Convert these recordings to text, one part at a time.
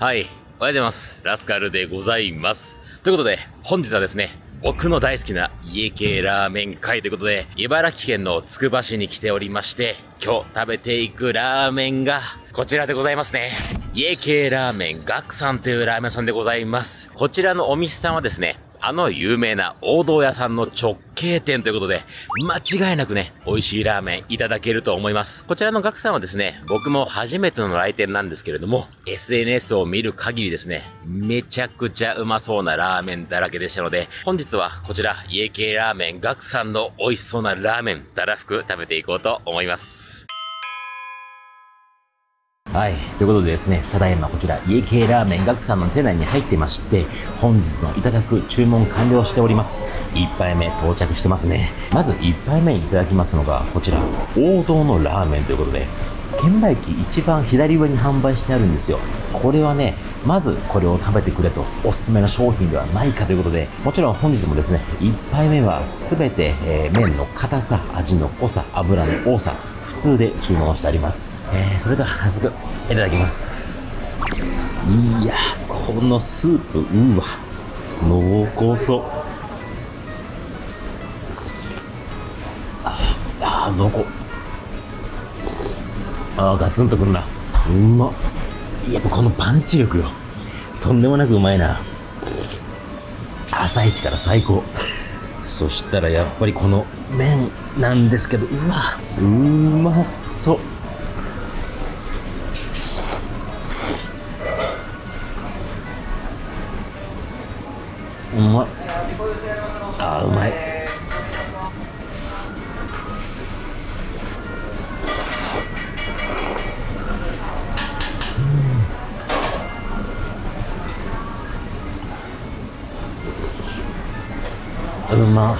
はい。おはようございます。ラスカルでございます。ということで、本日はですね、僕の大好きな家系ラーメン会ということで、茨城県のつくば市に来ておりまして、今日食べていくラーメンが、こちらでございますね。家系ラーメンガクさんというラーメン屋さんでございます。こちらのお店さんはですね、あの有名な王道屋さんの直径店ということで、間違いなくね、美味しいラーメンいただけると思います。こちらのガクさんはですね、僕も初めての来店なんですけれども、SNS を見る限りですね、めちゃくちゃうまそうなラーメンだらけでしたので、本日はこちら、家系ラーメンガクさんの美味しそうなラーメン、たらふく食べていこうと思います。はい。ということでですね、ただいまこちら、家系ラーメンガクさんの店内に入ってまして、本日のいただく注文完了しております。1杯目到着してますね。まず1杯目にいただきますのが、こちら、王道のラーメンということで、券売機一番左上に販売してあるんですよ。これはね、まずこれを食べてくれとおすすめの商品ではないかということで、もちろん本日もですね、1杯目は全て、えー、麺の硬さ、味の濃さ、油の多さ、普通で注文してあります。えー、それでは早速、いただきます。いやこのスープ、うわ、濃厚そう。あ、あ濃厚。あガツンとくるなうまっやっぱこのパンチ力よ。とんでもなくうまいな。朝一から最高。そしたらやっぱりこの麺なんですけどうわ。うまそう。うまっあうまい。うま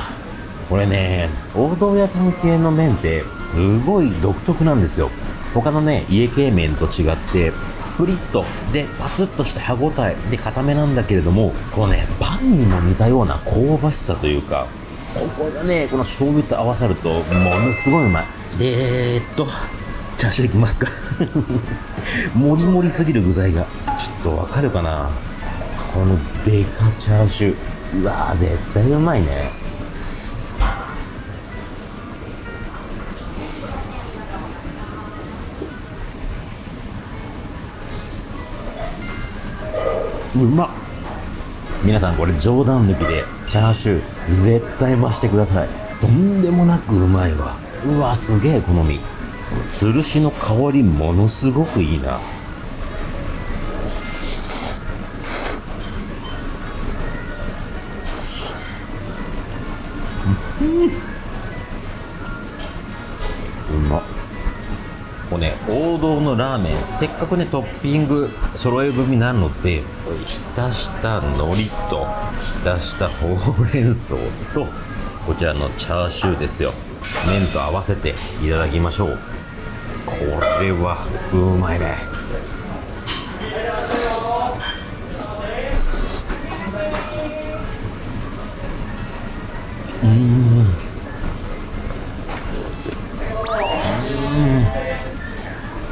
これね王道屋さん系の麺ってすごい独特なんですよ。他のね家系麺と違ってプリッとでパツッとした歯ごたえで固めなんだけれどもこのねパンにも似たような香ばしさというかここがねこの醤油と合わさるとものすごいうまい。でえー、っとチャーシューいきますか。もりもりすぎる具材が。ちょっとわかるかな？このデカチャーシュー。うわ絶対うまいね。うまっ。皆さんこれ冗談抜きでチャーシュー絶対増してください。とんでもなくうまいわ。うわすげえ好み。つるしの香りものすごくいいなうまっ。こうね王道のラーメンせっかくねトッピング揃え組なので浸した海苔と浸したほうれん草とこちらのチャーシューですよ。麺と合わせていただきましょう。これはうまいね。うん。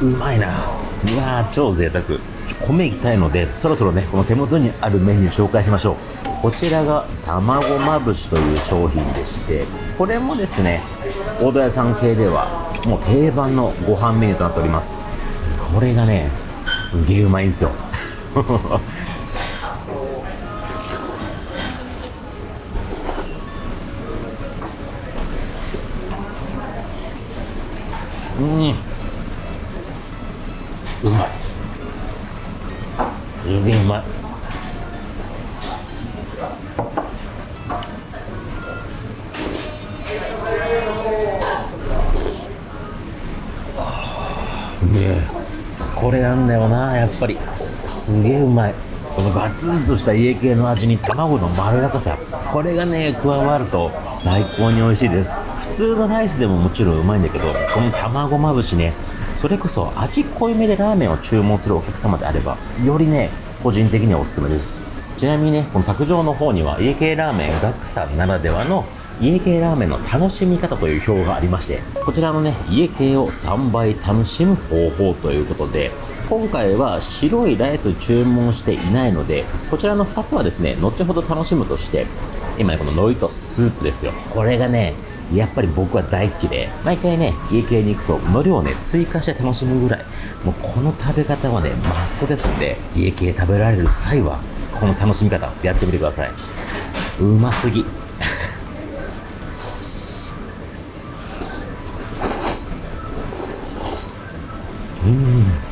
うまいな。うわー超贅沢。米いきたいのでそろそろねこの手元にあるメニュー紹介しましょう。こちらが卵まぶしという商品でしてこれもですね大戸屋さん系ではもう定番のご飯メニューとなっております。これがねすげえうまいんですよ。うん。ねこれなんだよなやっぱり。すげえうまい。このガツンとした家系の味に卵のまろやかさ。これがね加わると最高に美味しいです。普通のライスでももちろんうまいんだけどこの卵まぶしね。それこそ味濃いめでラーメンを注文するお客様であればよりね個人的にはおすすめです。ちなみにねこの卓上の方には家系ラーメンガクさんならではの家系ラーメンの楽しみ方という表がありましてこちらのね家系を3倍楽しむ方法ということで今回は白いライス注文していないのでこちらの2つはですね後ほど楽しむとして今ねこの海苔とスープですよ。これがねやっぱり僕は大好きで毎回ね家系に行くと海苔をね追加して楽しむぐらいもうこの食べ方はねマストですんで家系食べられる際はこの楽しみ方やってみてください。うますぎ。う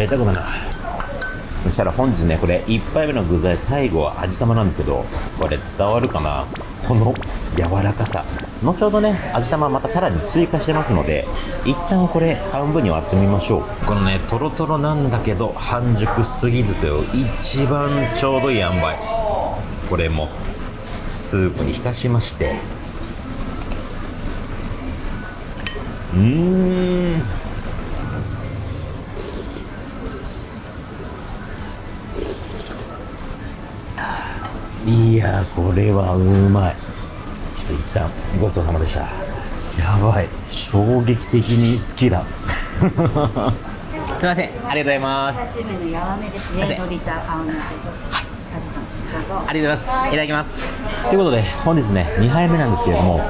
贅沢だな。そしたら本日ねこれ1杯目の具材最後は味玉なんですけどこれ伝わるかな？この柔らかさ。後ほどね味玉またさらに追加してますので一旦これ半分に割ってみましょう。このねトロトロなんだけど半熟すぎずという一番ちょうどいい塩梅。これもスープに浸しまして。うーん。やこれはうまい。ちょっと一旦ごちそうさまでした。やばい。衝撃的に好きだ。すいません。ありがとうございます。ね。すいありがとうございます。い。ただきます。ということで本日ね2杯目なんですけれども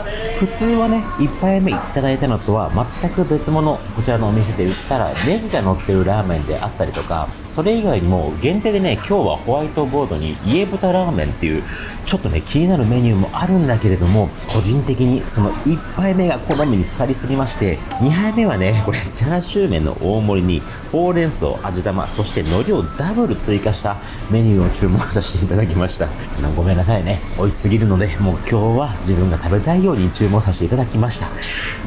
普通はね1杯目いただいたのとは全く別物こちらのお店で言ったらネギが乗ってるラーメンであったりとかそれ以外にも限定でね今日はホワイトボードに家豚ラーメンっていうちょっとね気になるメニューもあるんだけれども個人的にその1杯目が好みに刺さりすぎまして2杯目はねこれチャーシュー麺の大盛りにほうれん草味玉そして海苔をダブル追加したメニューを注文させていただきました。ごめんなさいね。美味しすぎるのでもう今日は自分が食べたいように注文させていただきました。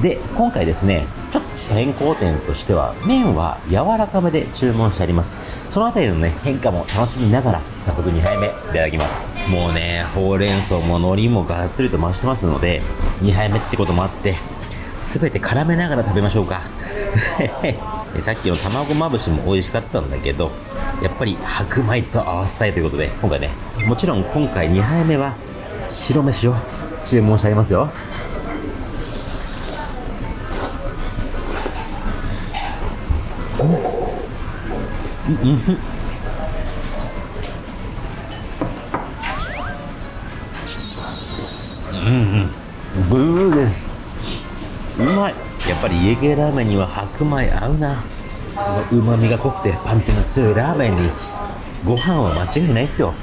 で今回ですねちょっと変更点としては麺は柔らかめで注文してあります。そのあたりのね変化も楽しみながら早速2杯目いただきます。もうねほうれん草も海苔もがっつりと増してますので2杯目ってこともあって全て絡めながら食べましょうか。さっきの卵まぶしも美味しかったんだけどやっぱり白米と合わせたいということで今回ねもちろん今回2杯目は白飯を注文してありますよ。ブルーです。うまい。やっぱり家系ラーメンには白米合うな。うまみが濃くてパンチの強いラーメンにご飯は間違いないっすよ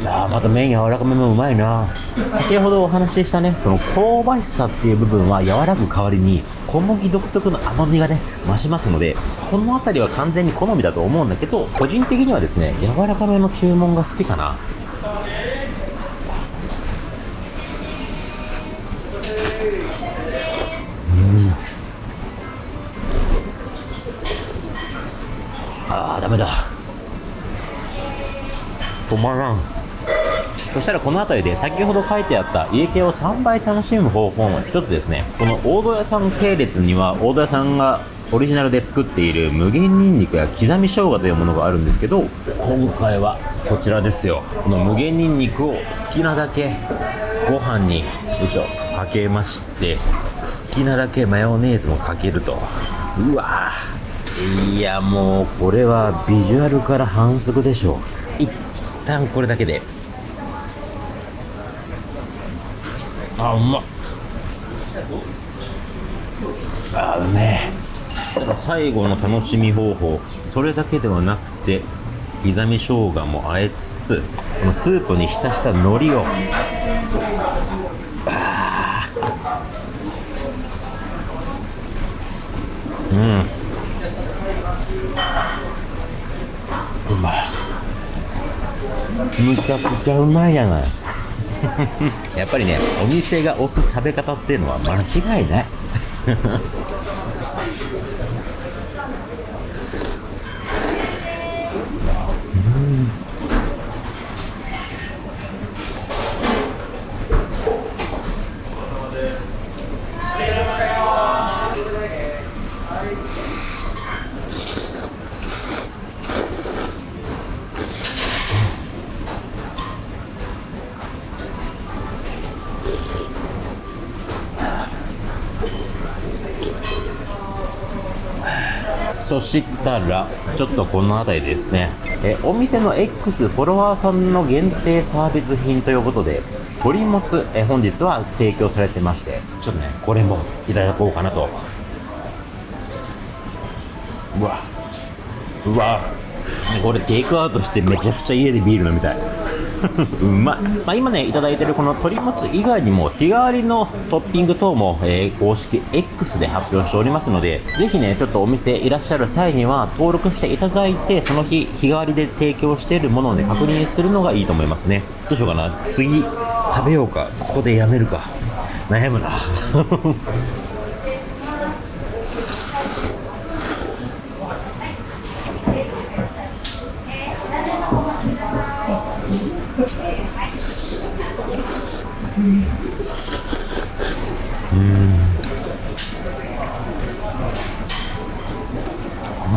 いやーまた麺柔らかめもうまいな先ほどお話ししたねその香ばしさっていう部分は和らぐ代わりに小麦独特の甘みがね増しますのでこの辺りは完全に好みだと思うん。だけど個人的にはですね柔らかめの注文が好きかなあーダメだ。止まらん。そしたらこの辺りで先ほど書いてあった家系を3倍楽しむ方法の一つですね。この大戸屋さん系列には大戸屋さんがオリジナルで作っている無限ニンニクや刻み生姜というものがあるんですけど今回はこちらですよ。この無限ニンニクを好きなだけご飯によいしょかけまして好きなだけマヨネーズもかけると。うわーいやもうこれはビジュアルから反則でしょう。一旦これだけで。あうまっ。あうめえ最後の楽しみ方法。それだけではなくて刻み生姜もあえつつこのスープに浸した海苔を。あーうん。うまいむちゃくちゃうまいじゃない。やっぱりねお店が推す食べ方っていうのは間違いない。そしたら、ちょっとこの辺りですね、えお店の X フォロワーさんの限定サービス品ということで、鶏もつ、え本日は提供されてまして、ちょっとね、これもいただこうかなと。うわ、うわ、これテイクアウトしてめちゃくちゃ家でビール飲みたい。うまい、まあ、今ねいただいてるこの鶏もつ以外にも日替わりのトッピング等も、えー公式 X で発表しておりますのでぜひねちょっとお店いらっしゃる際には登録していただいてその日日替わりで提供しているもので確認するのがいいと思いますね。どうしようかな。次食べようか。ここでやめるか。悩むな。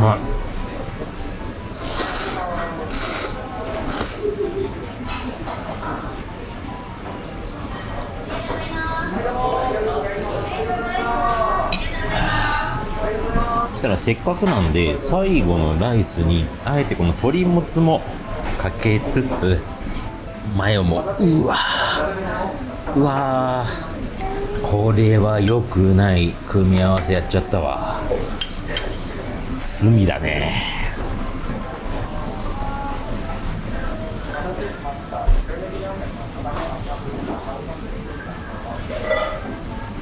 まい。そしたらせっかくなんで最後のライスにあえてこの鶏もつもかけつつマヨも。うわ。うわこれは良くない組み合わせやっちゃったわ。罪だね。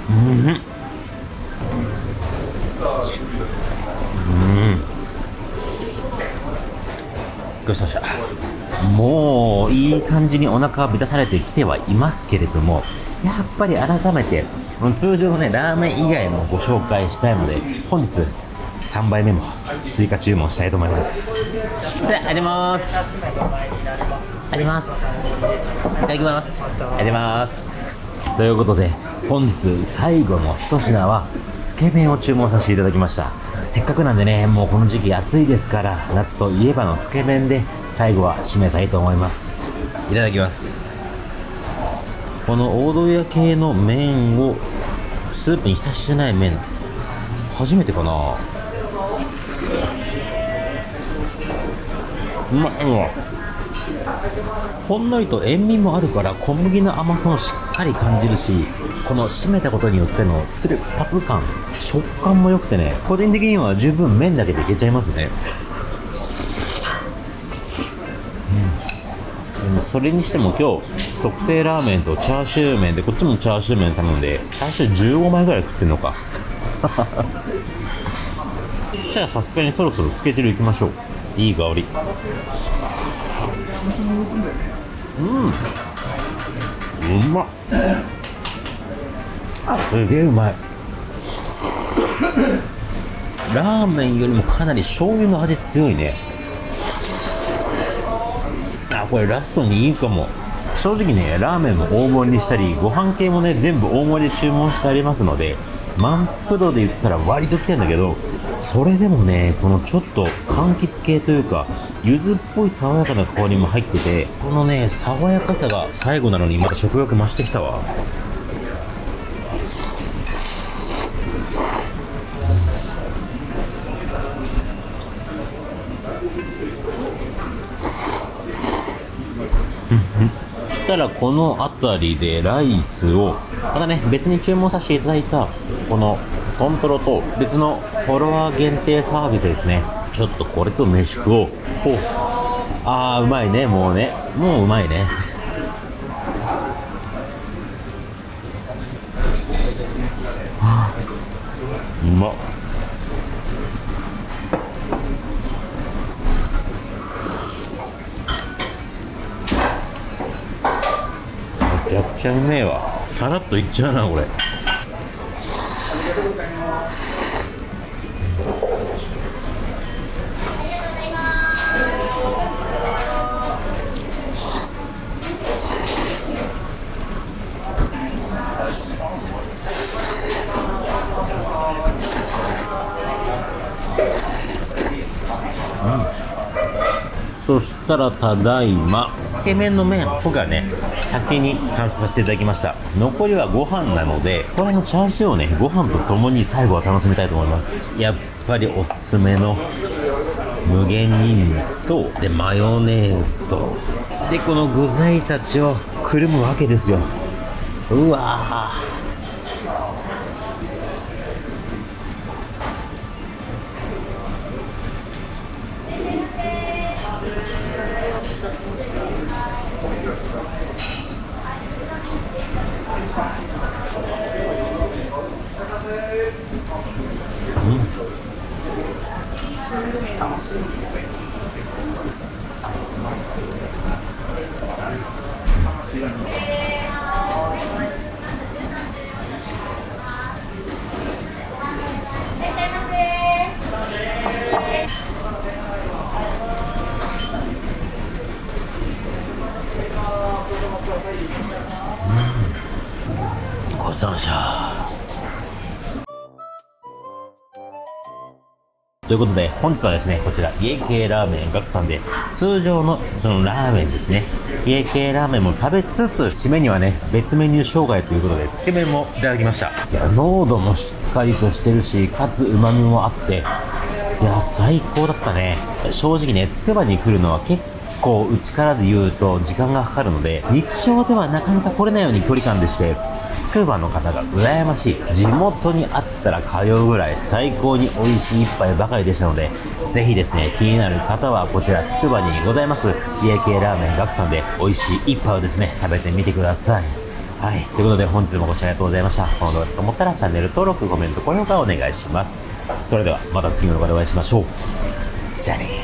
うん。ごちそうさまもういい感じにお腹が満たされてきてはいますけれどもやっぱり改めて通常のねラーメン以外もご紹介したいので本日3杯目も追加注文したいと思います。ではあります。あります。いただきます。あります。ということで本日最後の一品はつけ麺を注文させていただきました。せっかくなんでねもうこの時期暑いですから夏といえばのつけ麺で最後は締めたいと思います。いただきます。この大戸屋系の麺をスープに浸してない麺初めてかなうまいわ。ほんのりと塩味もあるから小麦の甘さもしっかり感じるしこの締めたことによってのつるパツ感食感も良くてね個人的には十分麺だけでいけちゃいますね。うん。それにしても今日特製ラーメンとチャーシュー麺でこっちもチャーシュー麺頼んでチャーシュー15枚ぐらい食ってんのか。そしたらさすがにそろそろつけ汁いきましょう。いい香り。うん。うまっすげえうまい。ラーメンよりもかなり醤油の味強いね。あこれラストにいいかも。正直ねラーメンも大盛りにしたりご飯系もね全部大盛りで注文してありますので満腹度で言ったら割と来てんだけどそれでもねこのちょっと柑橘系というか柚子っぽい爽やかな香りも入っててこのね爽やかさが最後なのにまた食欲増してきたわ。そしたらこの辺りでライスをまたね別に注文させていただいたこのトントロと別のフォロワー限定サービスですね。ちょっとこれと飯食おう。ほう。ああうまいね。もうね。もううまいね。うま。っめちゃくちゃうめえわ。さらっといっちゃうなこれそしたらただいま。つけ麺の麺とかね先に完食させていただきました。残りはご飯なのでこれのチャーシューをね。ご飯とともに最後は楽しみたいと思います。やっぱりおすすめの無限にんにくとでマヨネーズと。でこの具材たちをくるむわけですよ。うわご参照。ということで、本日はですね、こちら、家系ラーメン学さんで、通常のそのラーメンですね。家系ラーメンも食べつつ、締めにはね、別メニュー障害ということで、つけ麺もいただきました。いや、濃度もしっかりとしてるし、かつ旨味もあって、いや、最高だったね。正直ね、つくばに来るのは結構、うちからで言うと時間がかかるので、日常ではなかなか来れないように距離感でして、つくばの方が羨ましい。地元にあったら通うぐらい最高に美味しい一杯ばかりでしたので、ぜひですね、気になる方はこちらつくばにございます、家系ラーメンガクさんで美味しい一杯をですね、食べてみてください。はい。ということで本日もご視聴ありがとうございました。この動画だと思ったらチャンネル登録、コメント、高評価お願いします。それではまた次の動画でお会いしましょう。じゃあねー。